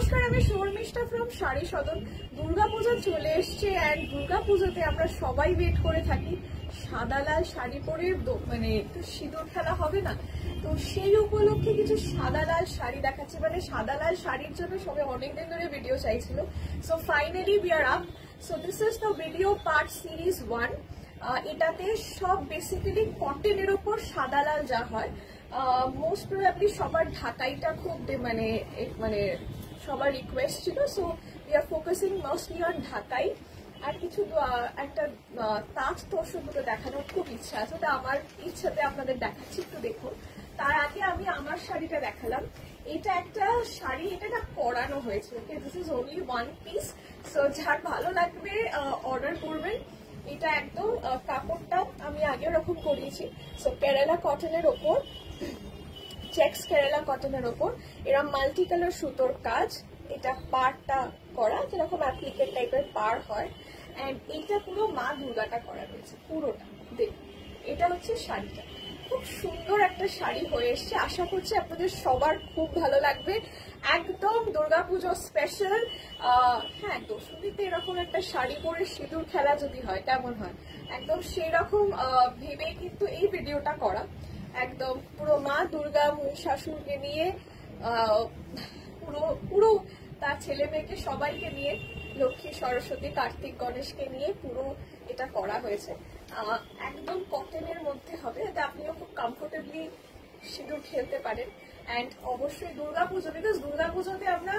নমস্কার, আমি শর্মিষ্ঠা ফ্রম শাড়ি সদন। দুর্গাপূজা চলে এসছে অ্যান্ড দুর্গাপূজাতে আমরা সবাই ওয়েট করে থাকি। সাদা লাল শাড়ি পরে মানে একটু সিঁদুর খেলা হবে না? তো সেই উপলক্ষে কিছু সাদা লাল শাড়ি দেখাচ্ছি। মানে সাদা লাল শাড়ির জন্য সবাই অনেকদিন ধরে ভিডিও চাইছিল। So finally we are up so this is the video part series one এটাতে সব বেসিক্যালি কটনের ওপর সাদা লাল যা হয় মোস্ট প্রবাবলি সবার ঢাকাইটা খুব মানে মানে সবার রিকোয়েস্ট ছিল so we are focusing mostly on Dhakai. আর কিছু একটা তাজ দর্শকগুলো দেখানোর খুব ইচ্ছা আছে ওটা আমার ইচ্ছাতে আপনাদের দেখাচ্ছি, একটু দেখুন। তার আগে আমি আমার শাড়িটা দেখালাম। এটা একটা শাড়ি, এটা না পরানো হয়েছে okay this is only one piece so যার ভালো লাগবে অর্ডার করবেন। এটা একদম কাপড়টা আমি আগে ওরকম করিয়েছি। সো কেরালা কটনের ওপর। চেক্স কেরালা কটনের ওপর। এরকম মাল্টি কালার সুতোর কাজ। এটা পারটা করা, যেরকম অ্যাপ্লিকেট টাইপের পার হয়। অ্যান্ড এইটা পুরো মা দুর্গাটা করা রয়েছে, পুরোটা। দেখুন এটা হচ্ছে শাড়িটা। খুব সুন্দর একটা শাড়ি হয়ে এসছে। আশা করছি আপনাদের সবার খুব ভালো লাগবে। একদম দুর্গাপুজো স্পেশাল হ্যাঁ দশমীতে এরকম একটা শাড়ি পরে সিঁদুর খেলা যদি হয়, কেমন হয়? একদম সেরকম ভেবে কিন্তু এই ভিডিওটা করা। একদম পুরো মা দুর্গা মহিষাসুরকে নিয়ে পুরো পুরো তার ছেলে মেয়েকে সবাইকে নিয়ে, লক্ষ্মী, সরস্বতী, কার্তিক, গণেশকে নিয়ে পুরো এটা করা হয়েছে। একদম কটনের মধ্যে হবে যাতে আপনিও খুব কমফোর্টেবলি সিঁদুর খেলতে পারেন। অ্যান্ড অবশ্যই দুর্গাপুজো বিকজ দুর্গাপুজোতে আমরা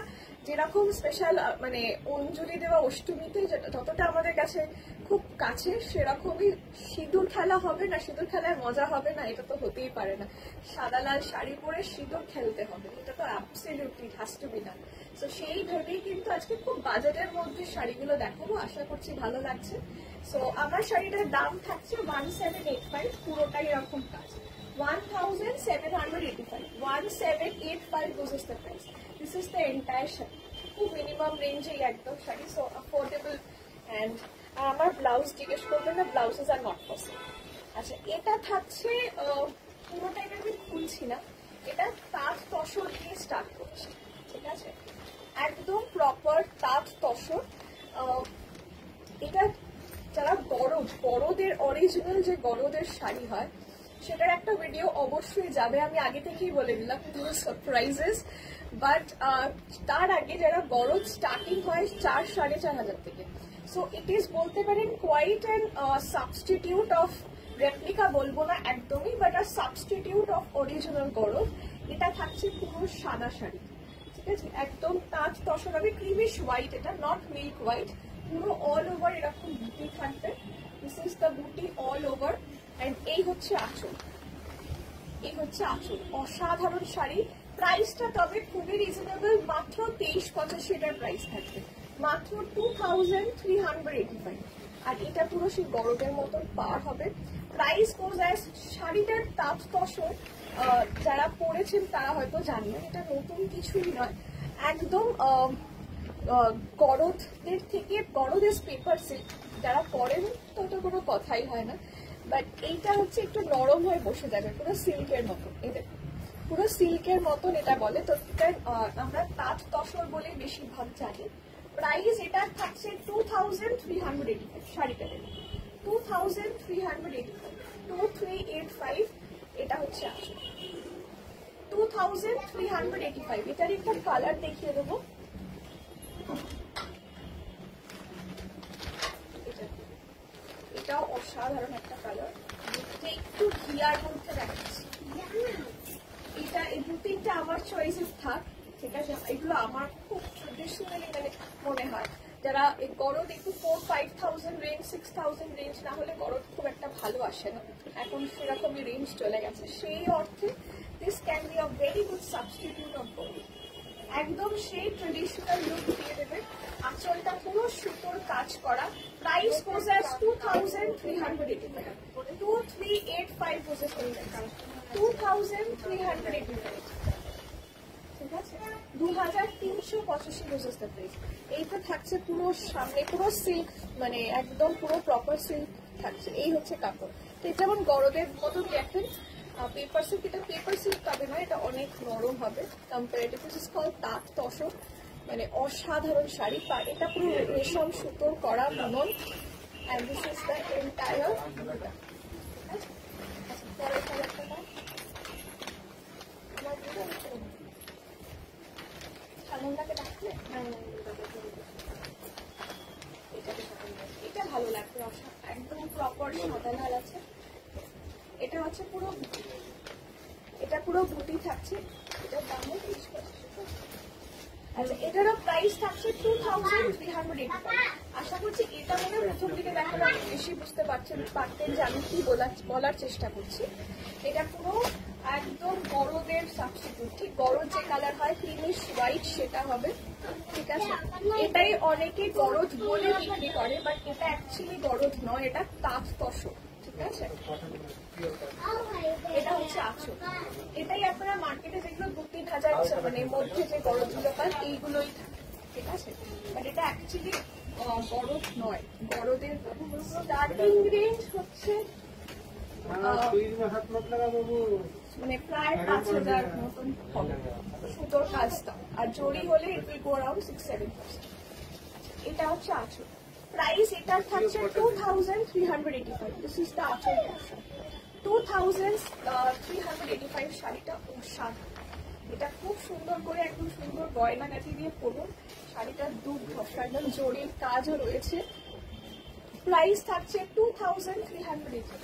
যেরকম স্পেশাল মানে অঞ্জলি দেওয়া অষ্টমীতে যতটা আমাদের কাছে খুব কাছে সেরকমই সিঁদুর খেলা হবে না, সিঁদুর খেলায় মজা হবে না, এটা তো হতেই পারে না। সাদা লাল শাড়ি পরে সিঁদুর খেলতে হবে, এটা তো absolutely has to be done তো সেই ভেবেই কিন্তু আজকে খুব বাজেটের মধ্যে শাড়িগুলো দেখাবো, আশা করছি ভালো লাগছে। সো আমার শাড়িটার দাম থাকছে ওয়ান সেভেন এইট ফাইভ পুরোটাই এরকম কাজ। 1785 1785 this is the price this is the entire sari, খুব মিনিমাম রেঞ্জে একদম শাড়ি সো অ্যাফোর্ডেবল অ্যান্ড আমার ব্লাউজ জিজ্ঞেস করবেন না ব্লাউজেস আর নট পসিবল আচ্ছা এটা থাকছে আহ, পুরোটাই আমি খুলছি না। এটা তাঁত তসর দিয়ে স্টার্ট করছি ঠিক আছে? একদম প্রপার তাঁত তসর। এটা যারা গরদ গরদের অরিজিনাল যে গরদের শাড়ি হয় সেটার একটা ভিডিও অবশ্যই যাবে। আমি আগে থেকেই বলে দিলাম পুরো সারপ্রাইজেস বাট তার আগে যারা গরদ স্টার্টিং হয় চার সাড়ে চার হাজার থেকে। সো ইট ইজ বলতে পারেন quite and substitute of replica বলব না একদমই বাট আর সাবস্টিটিউট অফ অরিজিনাল গরদ এটা থাকছে পুরো সাদা শাড়ি, ঠিক আছে? একদম তাজ তসর হবে ক্রিমিশ হোয়াইট এটা নট মিল্ক হোয়াইট পুরো অল ওভার এরকম বুটি থাকবে। This is the buti all over and এই হচ্ছে আঁচল। এই হচ্ছে আঁচল। অসাধারণ শাড়ি। প্রাইসটা তবে খুবই রিজনেবল মাত্র তেইশ পঁচাশি এটার প্রাইস থাকবে। মাত্র two thousand three hundred eighty five আর এটা পুরো সেই গরমের মতন পার হবে। প্রাইস গোজ অ্যাজ শাড়িটার তাপ যারা পরেছেন তারা হয়তো জানেন, এটা নতুন কিছুই নয়। একদম গরদের থেকে গরদের পেপার সিল্ক যারা পরেন তত কোনো কথাই হয় না। বাট এইটা হচ্ছে একটু নরম হয়ে বসে যাবে, পুরো সিল্কের মতন। দেখুন, পুরো সিল্কের মতন এটা বলে। তো আমরা তাঁত তসর বলে বেশিরভাগ জানি। প্রাইস এটা থাকছে two thousand three hundred eighty five শাড়িটা two thousand three hundred eighty five two three eight five এটা হচ্ছে আসলে two thousand three hundred eighty five এটার একটা কালার দেখিয়ে দেবো। এটা। এটাও অসাধারণ একটা কালার একটু ঘিয়ার মধ্যে দেখাচ্ছি। এটা এই দু তিনটা আমার চয়েসেস থাক ঠিক আছে? এগুলো আমার খুব ট্রেডিশনালি মানে মনে হয়, যারা গরদ একটু four five thousand range six thousand range না হলে গরদ খুব একটা ভালো আসে না। এখন সেরকমই রেঞ্জ চলে গেছে। সেই অর্থে this can be a very good substitute of garad একদম সেই ট্রেডিশনাল লুক দিয়ে দেবে। আঁচলটা পুরো সুতোর কাজ করা। Price goes two thousand three hundred eighty two three eight five goes two thousand three hundred eighty দু হাজার তিনশো থাকছে পুরো সামনে, পুরো সিল্ক মানে একদম পুরো প্রপার সিল্ক থাকছে। এই হচ্ছে কাপড়। যেমন দেখেন পেপার সিল্ক এটা পেপার সিল্ক এটা অনেক নরম হবে। কম্পারেটিভ তাঁত তসর। মানে অসাধারণ শাড়ি। এটা পুরো রেশম সুতোর করা বুনন and this is the entire কালারটা দাও। আমার দুটো আছে। সালনটাকে ডাকলে এটা দেখাতে এটা ভালো লাগবে একদম প্রপার সাদা আছে। এটা হচ্ছে পুরো এটা পুরো বুটি থাকছে। এটার দাম তিরিশ আচ্ছা এটারও প্রাইস থাকছে টু থাউজেন্ড থ্রি হান্ড্রেড আশা করছি এটা মনে প্রথম দিকে আপনি বেশি বুঝতে পারছেন, পারতেন যে আমি কি বলার বলার চেষ্টা করছি। এটা পুরো একদম বড়দের সাবস্টিটিউট ঠিক বড় যে কালার হয় ক্রিমিশ হোয়াইট সেটা হবে। ঠিক আছে? এটাই অনেকে গরজ বলে বিক্রি করে বাট এটা অ্যাকচুয়ালি গরজ নয়, এটা তাঁত তসর ঠিক আছে? এটা হচ্ছে আঁচল। এটাই আপনারা মার্কেটে যেগুলো দু তিন হাজার মানে মধ্যে যে গরজগুলো পান এইগুলোই ঠিক আছে? বাট এটা অ্যাকচুয়ালি গরজ নয়। গরদের রেঞ্জ হচ্ছে মানে কাজটা। আর জড়ি হলে ইট উইল গো অ্যারাউন্ড এটা হচ্ছে আঁচল। প্রাইস এটার থাকছে two thousand three hundred eighty five this is the anchal two thousand three hundred eighty five শাড়িটা অসাধারণ এটা খুব সুন্দর করে, একদম সুন্দর গয়না গাছি দিয়ে পরুন। শাড়িটার দুধ ঘষা একদম জরির কাজও রয়েছে। প্রাইস থাকছে two thousand three hundred eighty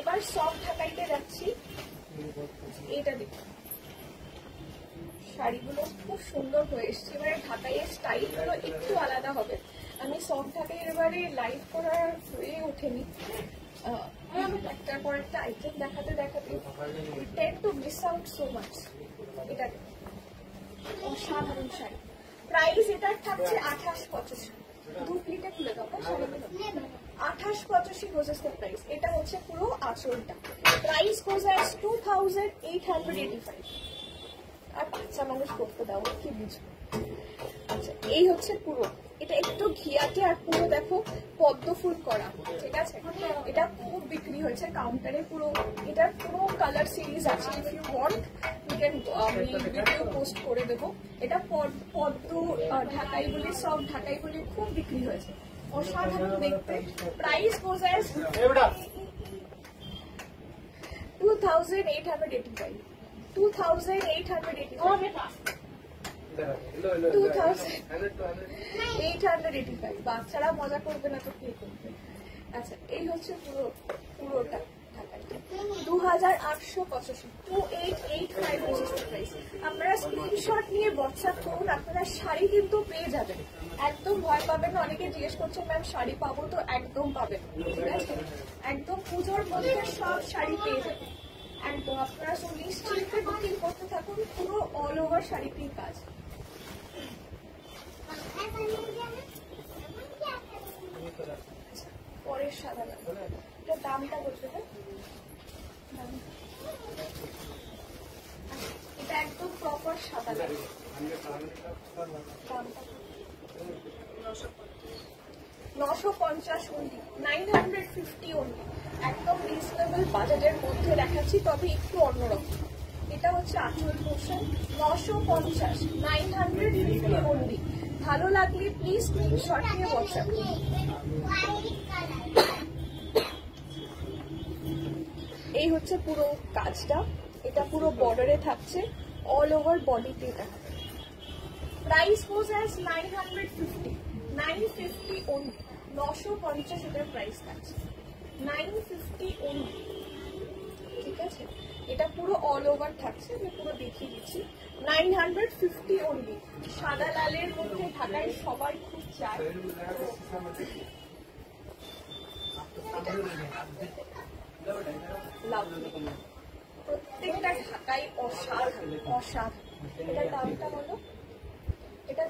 এবার সব ঢাকাইতে যাচ্ছি। এটা দেখুন। শাড়িগুলো খুব সুন্দর হয়ে এসছে। এবারে ঢাকাইয়ের স্টাইলগুলো একটু আলাদা হবে। আমি সব ঢাকাই এবারে লাইভ করার হয়ে ওঠেনি। পর একটা আইটেম দেখাতে দেখাতে সো এটা। অসাধারণ শাড়ি। প্রাইস এটার থাকছে আঠাশ পঁচাশি। দু প্লেটে খুলে দাও হ্যাঁ, আঠাশ পঁচাশি গোজেস দ্য প্রাইস এটা হচ্ছে পুরো আচরণটা। Price goes as two thousand eight hundred eighty five আর বাচ্চা মানুষ করতে দাও কি বুঝব? আচ্ছা এই হচ্ছে পুরো এটা একটু ঘিয়াতে আর পুরো দেখো পদ্ম ফুল করা, ঠিক আছে? এটা খুব বিক্রি হয়েছে কাউন্টারে পুরো, এটার পুরো কালার সিরিজ আছে। If you want you can আমি ভিডিও পোস্ট করে দেবো। এটা পদ- পদ্ম ঢাকাই বলে, সব ঢাকাই বলে খুব বিক্রি হয়েছে। অসাধারণ দেখতে। Price as two thousand eight hundred eighty five two thousand eight hundred eighty five বাচ্চারা মজা করবে না আচ্ছা এই হচ্ছে পঁচাশি two eight eight five price আপনারা স্ক্রিনশট নিয়ে হোয়াটসঅ্যাপ করুন, আপনারা শাড়ি কিন্তু পেয়ে যাবেন। একদম ভয় পাবেন না, অনেকে জিজ্ঞেস করছেন ম্যাম শাড়ি পাবো তো, একদম পাবেন ঠিক আছে? একদম পুজোর মধ্যে সব শাড়ি পেয়ে যাবেন। একদম, আপনারা সব নিশ্চিন্তে বুকিং করতে থাকুন, পুরো অল ওভার শাড়িতেই কাজ। এটা একদম প্রপার সাদা নশো পঞ্চাশ অনলি নাইন একদম রিজনেবল বাজারের মধ্যে দেখাচ্ছি, তবে একটু অন্যরকম। এটা হচ্ছে আচল পোর্শন নশো পঞ্চাশ নাইন হান্ড্রেড ফিফটি অনলি ভালো লাগলে প্লিজ স্ক্রিনশট নিয়ে হোয়াটসঅ্যাপ এই হচ্ছে পুরো কাজটা। এটা পুরো বর্ডারে থাকছে। অল ওভার বডিতে price goes as nine hundred fifty nine fifty only নশো পঞ্চাশ এটার প্রাইস থাকছে। নাইন ফিফটি অনলি ঠিক আছে? এটা পুরো অল ওভার থাকছে। আমি পুরো দেখিয়ে দিচ্ছি। নাইন হান্ড্রেড ফিফটি অনলি সাদা লালের মধ্যে ঢাকায় সবাই খুব চায়। প্রত্যেকটা ঢাকাই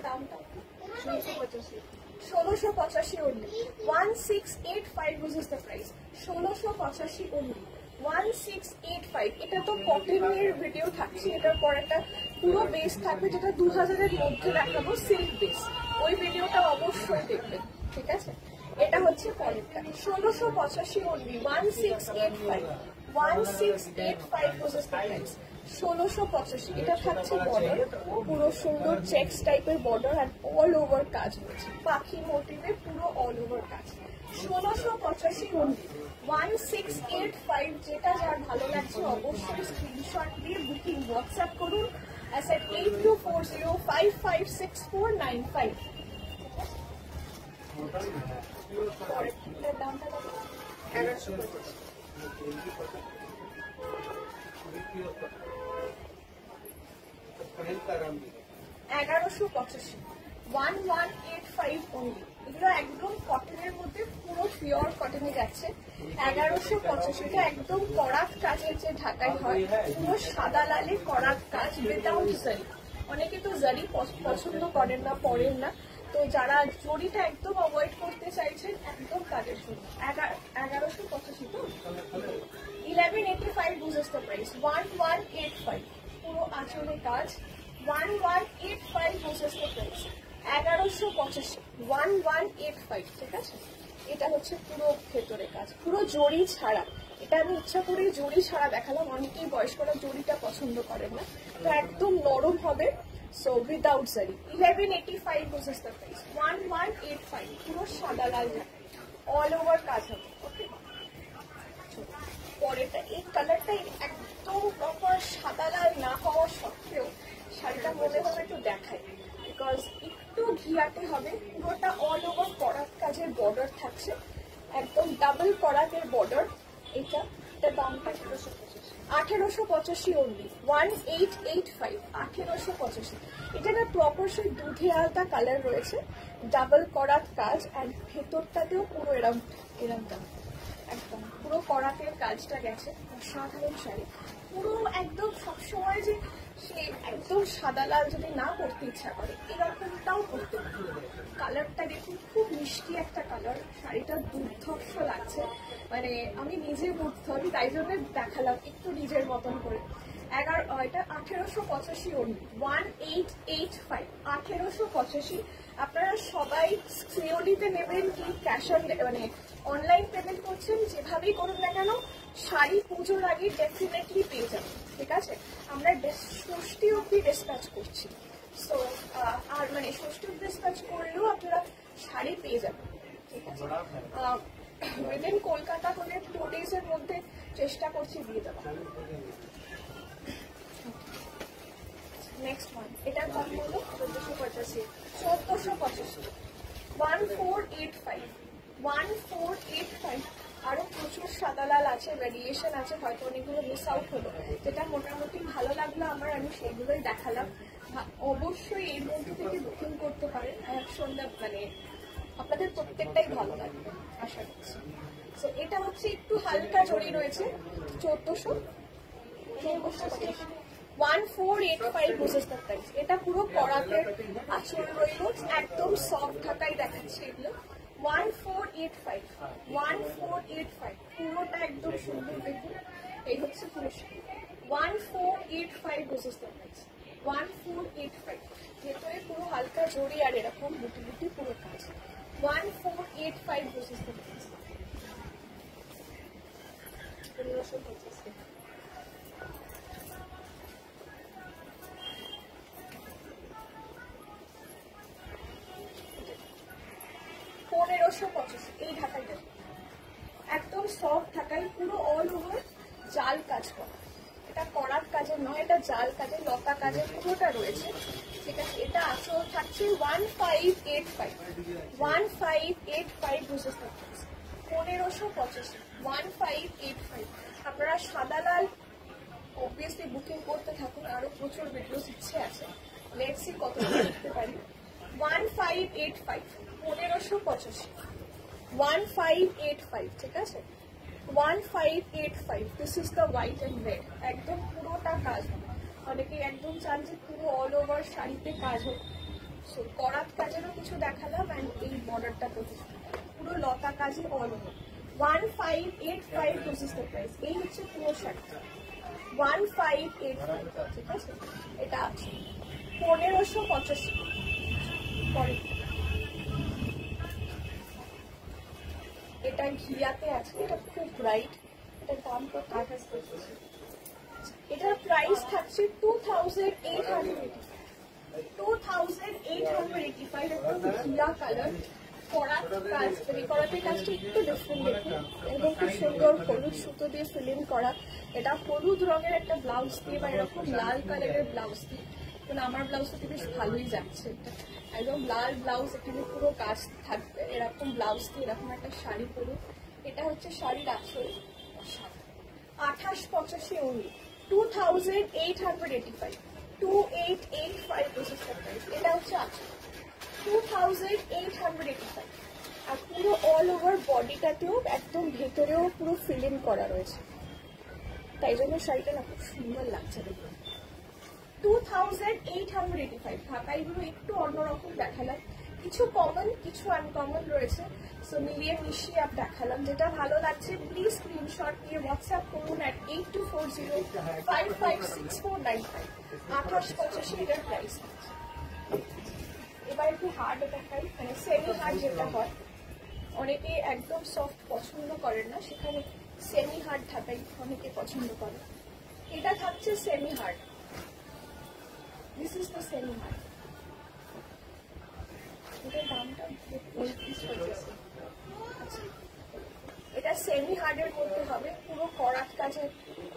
দামটা ষোলোশো পঁচাশি one six eight five price. ষোলোশো পঁচাশি ওয়ান সিক্স এইট ফাইভ, এটা তো ভিডিও থাকছে এটার পর একটা পুরো বেস থাকবে, যেটা দু হাজারের মধ্যে দেখাবো বেস ওই ভিডিওটা অবশ্যই দেখবেন, ঠিক আছে? এটা হচ্ছে পরেরটা ষোলোশো পঁচাশি only one six eight five one six eight five process ষোলোশো পঁচাশি, এটা থাকছে বর্ডার পুরো সুন্দর চেক্স টাইপের বর্ডার আর অল ওভার কাজ হয়েছে পাখি মোটিভে পুরো অল ওভার কাজ। ষোলোশো পঁচাশি only one six eight five যেটা যার ভালো লাগছে অবশ্যই স্ক্রিনশট দিয়ে বুকিং হোয়াটসঅ্যাপ করুন। As at eight two four zero five five six four nine five এগারোশো মধ্যে পুরো পিওর কটনে যাচ্ছে। এগারোশো পঁচাশিটা একদম করাত কাজের যে ঢাকায় হয়। পুরো সাদা লালে করাত কাজ উইদাউট জারি। অনেকে তো জারি পছন্দ করেন না, পরেন না। তো যারা জরিটা একদম অ্যাভয়েড করতে চাইছেন, একদম তাদের জন্য। এগারোশো পঁচাশি তো? Eleven eighty five which is the price one one eight five পুরো আঁচলে কাজ। One one eight five which is the price এগারোশো পঁচাশি। ওয়ান ওয়ান এইট ফাইভ ঠিক আছে? এটা হচ্ছে পুরো ভেতরে কাজ। পুরো জড়ি ছাড়া। এটা আমি ইচ্ছা করে জড়ি ছাড়া দেখালাম। অনেকেই বয়স্করা জড়িটা পছন্দ করেন না। তো একদম নরম হবে। So without zari eleven eighty five the price one one eight five পুরো সাদা লাল অল ওভার কাজ হবে ওকে পরেরটা, এই কালারটা একদম প্রপার সাদা লাল না হওয়া সত্ত্বেও শাড়িটা মনে হবে একটু দেখায়। বিকজ একটু ঘিয়াতে হবে। পুরোটা অল ওভার করাত কাজের বর্ডার থাকছে। একদম ডাবল করাতের বর্ডার এটা, এটার দামটা পঁচাশি আঠেরোশো পঁচাশি only one eight eight five আঠেরোশো পঁচাশি। এটা সেই দুধে আলতা কালার রয়েছে ডাবল করাত কাজ অ্যান্ড ভেতরটাতেও পুরো এরম এরম দাম। একদম, পুরো করাতের কাজটা গেছে, অসাধারণ শাড়ি। পুরো একদম সবসময় যে সে একদম সাদা লাল যদি না করতে ইচ্ছা করে এরকমটাও করতে পারে। কালারটা দেখুন, খুব মিষ্টি একটা কালার। শাড়িটা দুর্ধর্ষ লাগছে। মানে আমি নিজে মুগ্ধ আমি তাই জন্য দেখালাম একটু নিজের মতন করে। এগারো এটা আঠেরোশো পঁচাশি only one eight eight five. আঠেরোশো পঁচাশি। আপনারা সবাই সিওডিতে নেবেন কি, ক্যাশ অন মানে অনলাইন পেমেন্ট করছেন, যেভাবেই করুন না কেন শাড়ি পুজোর আগে ডেফিনেটলি পেয়ে যাবেন ঠিক আছে? আমরা ষষ্ঠী অব্দি ডিসপ্যাচ করছি। সো আর মানে ষষ্ঠী ডিসপ্যাচ করলেও আপনারা শাড়ি পেয়ে যাবেন, ঠিক আছে? উইদিন কলকাতা হলে টু ডেজ এর মধ্যে চেষ্টা করছি দিয়ে দেওয়া নেক্সট ওয়ান এটার দাম হলো চোদ্দশো পঁচাশি চোদ্দশো পঁচাশি। One four eight five one four eight five আরও প্রচুর সাদা লাল আছে ভ্যারিয়েশন আছে, হয়তো অনেকগুলো মিস আউট হলো। যেটা মোটামুটি ভালো লাগল আমার, আমি সেগুলোই দেখালাম। অবশ্যই এই মধ্যে থেকে বুকিং করতে পারেন। সন্ধ্যা মানে আপনাদের প্রত্যেকটাই ভালো লাগবে, আশা করছি। তো এটা হচ্ছে একটু হালকা জড়ি রয়েছে, চোদ্দশো। ওয়ান ফোর এইট ফাইভ এটা পুরো করাতে আচরণ রইল, একদম সফট ঢাকাই দেখাচ্ছে এগুলো। One four eight five. One four eight five. পুরোটা একদম সুন্দর দেখুন। এই হচ্ছে পুরো one four eight five which is the price one four eight five. ভেতরে পুরো হালকা জড়ি আর এরকম বুটি বুটি পুরো কাজ। One four eight five which is the price পনেরোশো পঁচিশ পনেরোশো পঁচিশ, এই ঢাকাইটা একদম সফট ঢাকাই পুরো অল ওভার জাল কাজ করা। এটা করার কাজের নয়, এটা জাল কাজের, লতা কাজের পুরোটা রয়েছে। ঠিক আছে, এটা আসল থাকছে one five eight five one five eight five which is পনেরোশো পঁচাশি ওয়ান ফাইভ এইট ফাইভ আপনারা সাদা লাল অবভিয়াসলি বুকিং করতে থাকুন, আরও প্রচুর ভিডিওস ইচ্ছে আছে। লেটসি কত করতে পারি। ওয়ান ফাইভ এইট ফাইভ পনেরোশো পঁচাশি। ওয়ান ফাইভ এইট ফাইভ ঠিক আছে? One five eight five this is the white and red একদম পুরোটা কাজ অনেকে একদম চান যে পুরো অল ওভার শাড়িতে কাজ হোক। সো করাত কাজেরও কিছু দেখালাম অ্যান্ড এই বর্ডারটা তো পুরো লতা কাজই all over one five eight five this is the price এই হচ্ছে পুরো শাড়িটা ওয়ান ফাইভ এইট ফাইভ ঠিক আছে? এটা আছে। পনেরোশো পঁচাশি। পরে এটা ঘিয়াতে আছে, এটা খুব ব্রাইট এটার দাম এটার প্রাইস থাকছে two thousand eight hundred two thousand eight hundred eighty five ঘিয়া colour কাজটা একটু এবং খুব সুন্দর হলুদ সুতো দিয়ে করা। এটা হলুদ রঙের একটা ব্লাউজ দিয়ে বা এরকম লাল কালারের ব্লাউজ দিয়ে। কিন্তু আমার ব্লাউজটা বেশ ভালোই যাচ্ছে। একদম লাল ব্লাউজ এখানে পুরো কাজ থাকবে। এরকম ব্লাউজ দিয়ে এরকম একটা শাড়ি পরুন। এটা হচ্ছে শাড়ির আঁচল। আঠাশ পঁচাশি উনি two thousand eight hundred eighty five. Two eight eight five এটা হচ্ছে আঁচল। Two thousand eight hundred eighty five. আর পুরো অল ওভার বডিটাতেও একদম ভেতরেও পুরো ফিলিং করা রয়েছে। তাই জন্য শাড়িটা না খুব সুন্দর লাগছে দেখুন টু থাউজেন্ড এইট ফাইভ একটু অন্যরকম দেখালাম। কিছু কমন কিছু রয়েছে। সো মিলিয়ে মিশিয়ে আপ দেখালাম। যেটা ভালো লাগছে প্লিজ স্ক্রিনশট নিয়ে হোয়াটসঅ্যাপ করুন eight two four zero five five six four nine five আঠাশ এটার প্রাইস এবার একটু দেখাই। মানে সেমি হার্ড যেটা হয় অনেকে একদম সফট পছন্দ করেন না। সেখানে সেমি হার্ড থাকাই অনেকে পছন্দ করে এটা থাকছে সেমি হার্ড দামটা পঁয়ত্রিশ পঁচাশি। আচ্ছা এটা সেমি হার্ডের মধ্যে হবে, পুরো করাত কাজের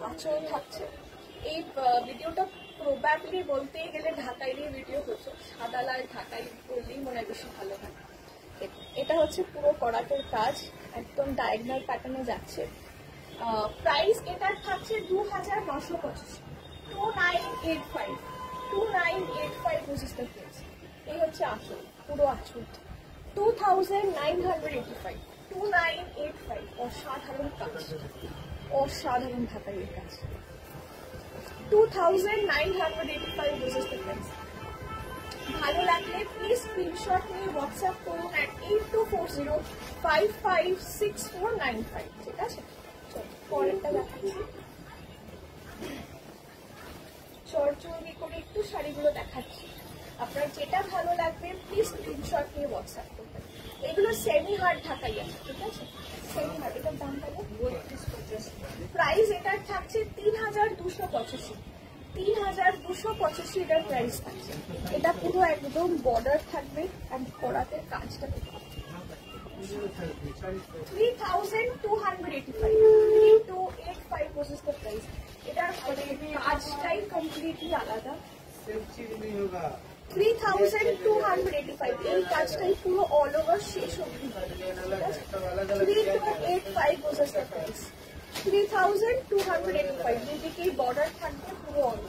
আচরণ থাকছে। এই ভিডিওটা প্রবাবলি বলতে গেলে ঢাকাইরই ভিডিও হচ্ছে। সাদা লাল ঢাকাই বললেই মনে হয় বেশি ভালো হয়। এটা হচ্ছে পুরো করাতের কাজ, একদম ডায়াগনাল প্যাটার্নে যাচ্ছে। প্রাইস এটার থাকছে দু হাজার নশো পঁচিশ। Two nine eight five two nine eight five পঁচিশ প্রাইস এই হচ্ছে আসল, পুরো আসল। Two thousand nine hundred eighty five two nine eight five অসাধারণ কাজ। অসাধারণ ঢাকাই এই কাজ। Two thousand nine hundred eighty five পঁচিশ প্রাইস ভালো লাগলে প্লিজ স্ক্রিনশট নিয়ে হোয়াটসঅ্যাপ করুন eight two four zero five five six four nine five ঠিক আছে? পরেরটা দেখাচ্ছি। চরচৌরি করে একটু শাড়িগুলো দেখাচ্ছি। আপনার যেটা ভালো লাগবে প্লিজ স্ক্রিনশট নিয়ে হোয়াটসঅ্যাপ করবেন। এগুলো সেমি হার্ড ঢাকাই আছে, ঠিক আছে? সেমি হার্ড এটার দাম পাবো? প্রাইস এটার থাকছে তিন হাজার দুশো পঁচাশি। তিন হাজার দুশো পঁচাশি এটার প্রাইস থাকছে। এটা পুরো একদম বর্ডার থাকবে অ্যান্ড করাতে কাজটা three thousand two hundred eighty five three two eight five পঁচিশ প্রাইস মানে কাজটাই কমপ্লিটলি আলাদা। Three thousand two hundred eighty five এই কাজটাই পুরো অল ওভার শেষ অবধি three two eight five the price three thousand two hundred eighty five দুদিকেই বর্ডার থাকবে পুরো all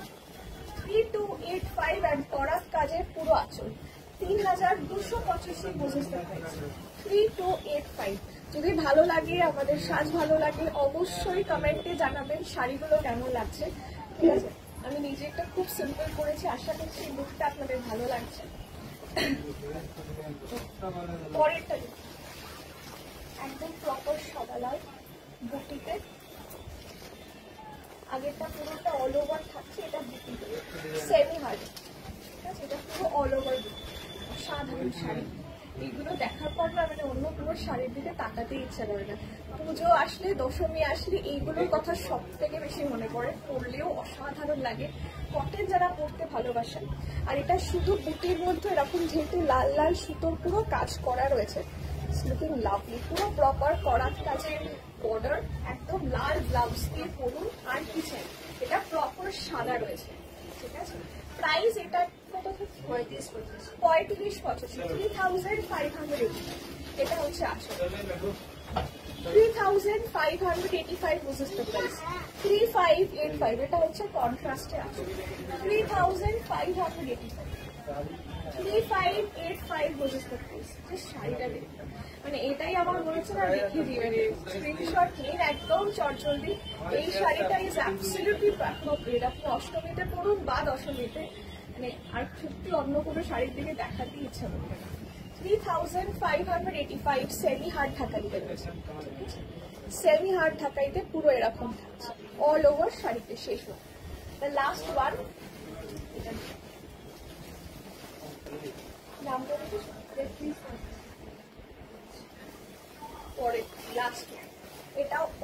three two eight five and করাত কাজের পুরো আচল তিন হাজার দুশো পঁচাশি পঁচিশ price three two eight five যদি ভালো লাগে, আমাদের সাজ ভালো লাগে, অবশ্যই কমেন্টে জানাবেন শাড়িগুলো কেমন লাগছে। ঠিক আছে? আমি নিজে একটা খুব সিম্পল করেছি, আশা করছি এই লুকটা আপনাদের ভালো লাগছে। পরেরটা। একদম প্রপার সাদা লাল বুটিতে আগেরটা পুরোটা অল ওভার থাকছে, এটা বুটিতে সেমি হার্ড ঠিক আছে? এটা পুরো অল ওভার সাধারণ শাড়ি। এগুলো দেখার পর না মানে অন্য কোনো শাড়ির দিকে তাকাতে ইচ্ছা করে না। পুজো আসলে, দশমী আসলে এইগুলোর কথা সব থেকে বেশি মনে পড়ে। পড়লেও অসাধারণ লাগে। কটেন যারা পরতে ভালোবাসেন, আর এটা শুধু বুটির মধ্যে এরকম যেহেতু লাল লাল সুতোর পুরো কাজ করা রয়েছে লুকিং লাভলি পুরো প্রপার করার কাজের বর্ডার একদম লাল ব্লাউজ দিয়ে পরুন, আর কি চাই এটা প্রপার সাদা রয়েছে। ঠিক আছে? প্রাইস এটা পঁয়ত্রিশ পঁচাশি three thousand five three five hundred five which is the শাড়িটা মানে এটাই আমার মনে হচ্ছে না রেখে দিই মানে স্ক্রিনশট নিন একদম চটজলদি এই শাড়িটা ইজ অ্যাবসলিউটলি অ্যাপ্রোপ্রিয়েট আপনি অষ্টমীতে পড়ুন বা দশমীতে মানে আর সত্যি অন্য কোনো শাড়ির দিকে দেখাতেই ইচ্ছা করবে না। Three thousand five hundred eighty five semi hard ঢাকাইতে রয়েছে সেমি হার্ড পুরো এরকম থাকছে। অল ওভার শাড়িতে শেষ লাস্ট ওয়ান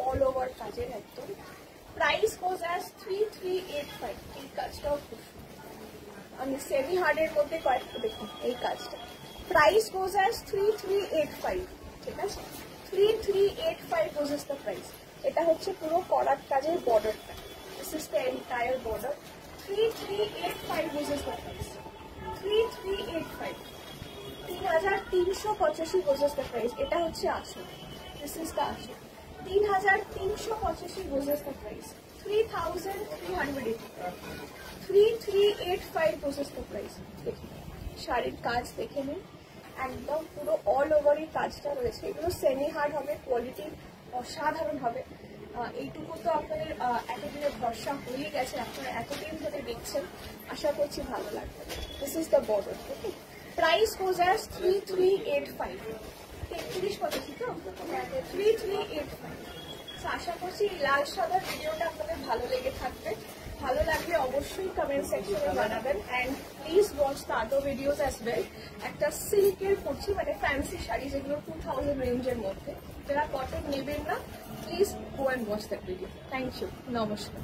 অল ওভার কাজের একদম। Price goes as three three eight five এই কাজটাও খুব সুন্দর। আমি সেমি হার্ডের মধ্যে কয়েকটা দেখুন, এই কাজটা। Price goes as three three eight five ঠিক আছে? Three three eight five goes is the price এটা হচ্ছে পুরো করার কাজের বর্ডারটা this is the entire border three three eight five goes is the price three three eight five তিন হাজার তিনশো পঁচাশি গোজ ইস দ্য প্রাইস এটা হচ্ছে আসল। দিস ইস দ্য আসল। তিন হাজার তিনশো পঁচাশি goes is the price three thousand three hundred eighty three three eight five process the price শাড়ির কাজ দেখে নিন। একদম পুরো অল ওভার কাজটা রয়েছে। এগুলো সেমি হার্ড হবে কোয়ালিটি অসাধারণ হবে। এইটুকু তো আপনাদের আহ, এতদিনে ভরসা হয়ে গেছে। আপনারা এতদিন ধরে দেখছেন। আশা করছি ভালো লাগবে। This is the border okay price goes three three eight five তেত্রিশ পঁচাশি তো? থ্রি থ্রি এইট ফাইভ তো আশা করছি লাল সাদার ভিডিওটা আপনাদের ভালো লেগে থাকবে। ভালো লাগলে অবশ্যই কমেন্ট সেকশনে জানাবেন। And please watch the other videos as well একটা সিল্কের করছি মানে ফ্যান্সি শাড়ি যেগুলো টু থাউজেন্ড রেঞ্জের মধ্যে। যারা কটন নেবেন না please go and watch that video thank you নমস্কার।